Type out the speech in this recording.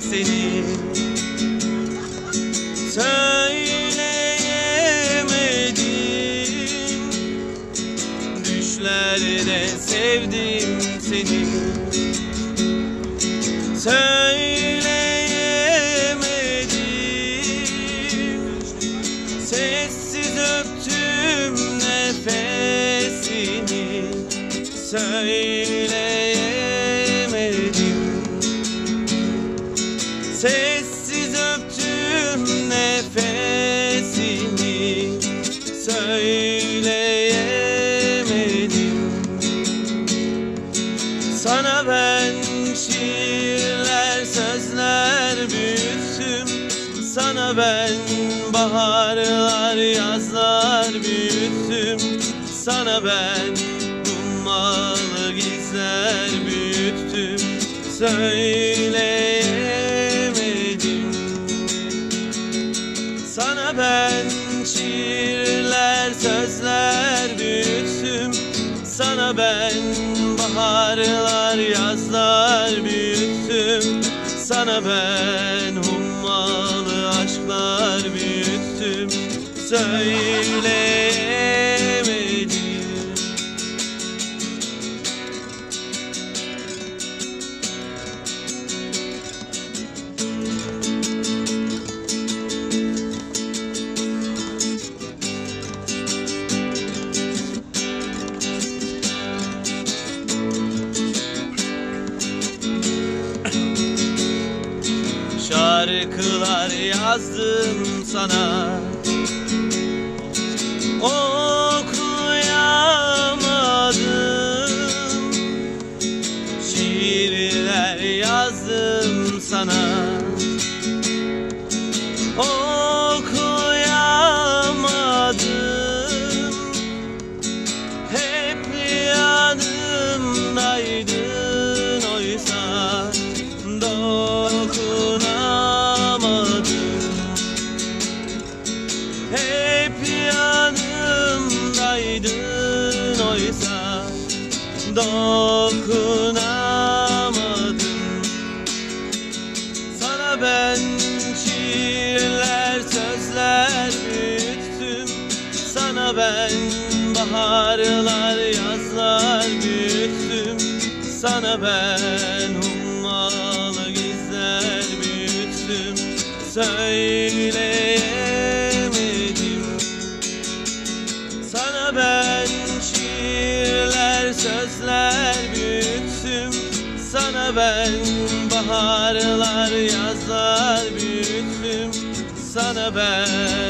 seni. Söyleyemedim. Düşlerde sevdim seni. Söyleyemedim. Sessiz öptüm nefesini. Söyleyemedim Sessiz öptüm nefesini Söyleyemedim. Sana ben şiirler sözler büyüttüm. Sana ben baharlar yazlar büyüttüm. Sana ben ummalı gizler büyüttüm. Söyleyemedim Sana ben şiirler sözler büyüttüm Sana ben baharlar yazlar büyüttüm Sana ben hummalı aşklar büyüttüm Söyleyemedim Şarkılar yazdım sana. Okuyamadım dokunamadım. Sana ben şiirler sözler büyüttüm. Sana ben baharlar yazlar büyüttüm. Sana ben hummalı gizler büyüttüm. Söyleyemedim sözler büyüttüm Sana ben. Baharlar yazlar büyüttüm Sana ben